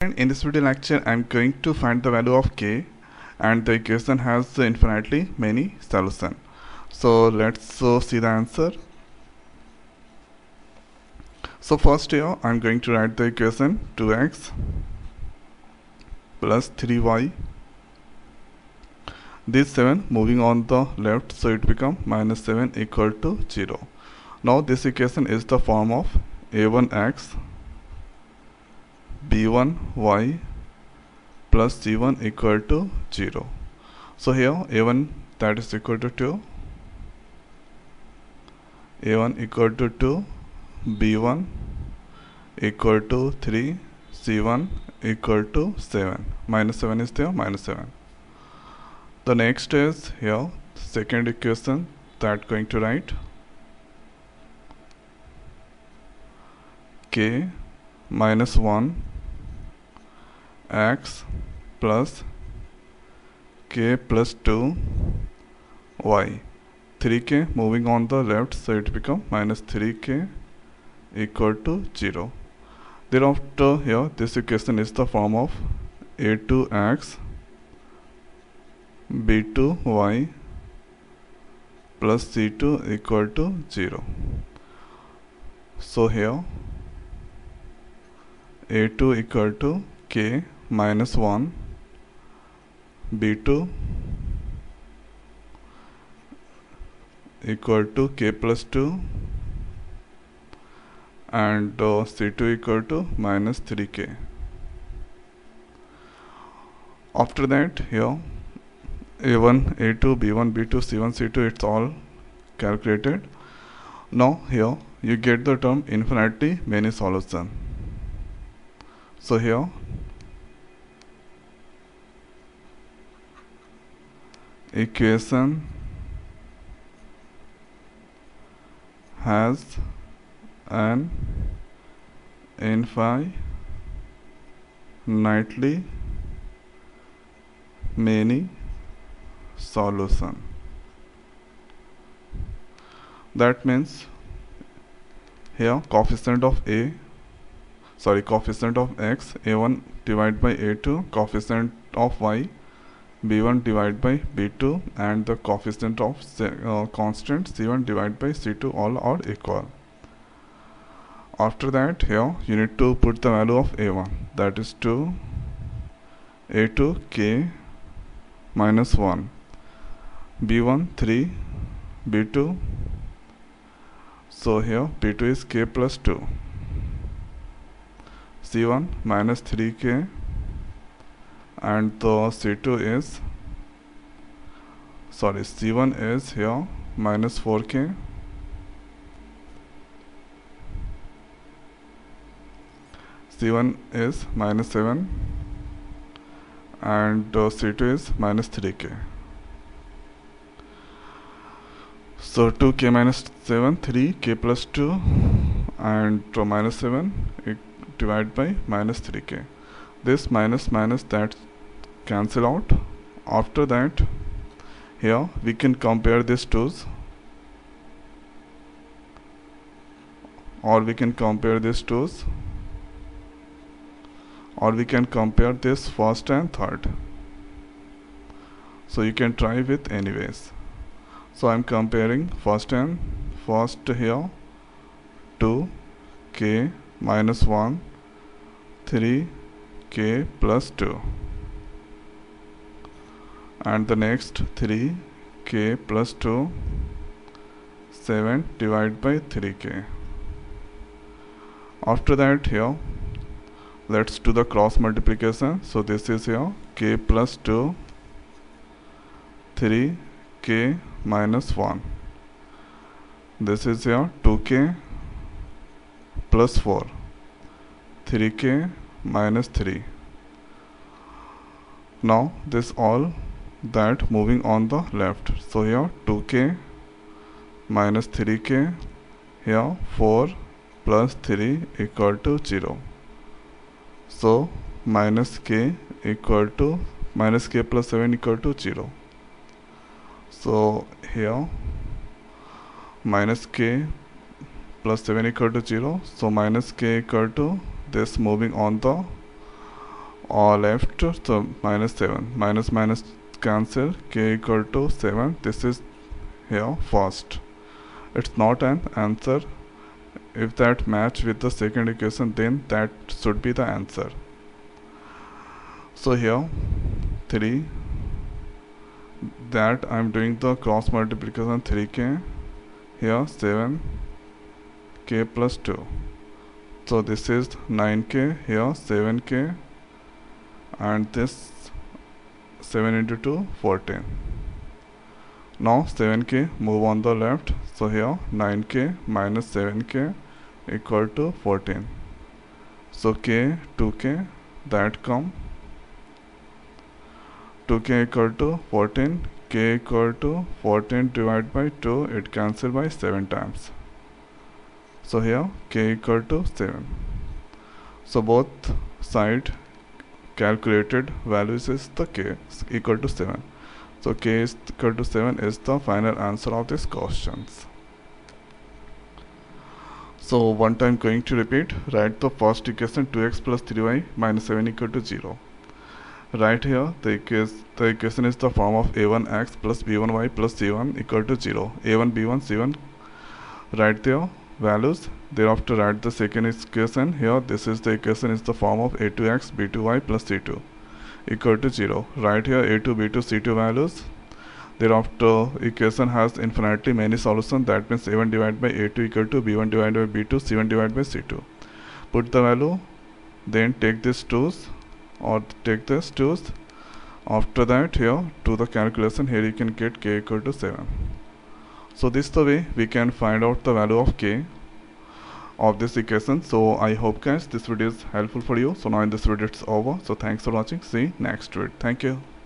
In this video lecture, I'm going to find the value of k and the equation has infinitely many solutions. So let's uh, see the answer. So first here, I'm going to write the equation 2x plus 3y. This 7 moving on the left, so it become minus 7 equal to 0. Now this equation is the form of a1x b1y plus c1 equal to 0 so here a1 that is equal to 2 a1 equal to 2 b1 equal to 3 c1 equal to 7 minus 7 is there minus 7 the next is here second equation that going to write. K minus 1 x plus k plus 2 y. 3k moving on the left so it become minus 3k equal to 0 thereafter here this equation is the form of a2x b2y plus c2 equal to 0 so here a2 equal to k minus 1 b2 equal to k plus 2 and uh, c2 equal to minus 3k after that here a1 a2 b1 b2 c1 c2 it's all calculated. Now here you get the term infinitely many solution so here equation has an infinitely many solution. That means here coefficient of a sorry coefficient of x a1 divided by a2 coefficient of y b1 divided by b2 and the coefficient of uh, constant c1 divided by c2 all are equal. After that here you need to put the value of a1 that is 2 a2 k minus 1 b1 3 b2 so here b2 is k plus 2 c1 minus 3k and the C2 is sorry C1 is here minus 4k C1 is minus 7 and uh, C2 is minus 3k so 2k minus 7 3k plus 2 and uh, minus 7 divided by minus 3k this minus minus that cancel out. After that here we can compare these twos. Or we can compare these twos. Or we can compare this first and third. So you can try with anyways. So I'm comparing first and first here. 2 k minus 1 3 k plus 2 and the next 3 k plus 2 7 divided by 3k after that here let's do the cross multiplication. So this is here k plus 2 3 k minus 1 this is here 2k plus 4 3k minus 3 now this all that moving on the left. So here 2k minus 3k here 4 plus 3 equal to 0 so minus k equal to minus k plus 7 equal to 0 so here minus k plus 7 equal to 0 so minus k equal to this moving on the or left. So minus 7 minus minus cancel k equal to 7 this is here first. It's not an answer. If that match with the second equation then that should be the answer. So here 3 that I'm doing the cross multiplication 3k here 7 k plus 2 so this is 9k here 7k and this 7 into 2 14 now 7k move on the left. So here 9k minus 7k equal to 14 so k 2k that come. 2k equal to 14 k equal to 14 divided by 2 it cancel by 7 times. So here k equal to 7 so both side calculated values is the k is equal to 7 so k is equal to 7 is the final answer of this questions. So one time going to repeat write the first equation 2x plus 3y minus 7 equal to 0 right here the, equation, the equation is the form of a1x plus b1y plus c1 equal to 0 a1 b1 c1 right there values. Thereafter write the second equation here this is the equation is the form of a2x b2y plus c2 equal to 0 right here a2 b2 c2 values. Thereafter equation has infinitely many solutions that means a1 divided by a2 equal to b1 divided by b2 c1 divided by c2 put the value. Then take these twos or take this twos. After that here to the calculation. Here you can get k equal to 7 so this is the way we can find out the value of k of this equation. So i hope guys this video is helpful for you. So now in this video it's over. So thanks for watching. See next video. Thank you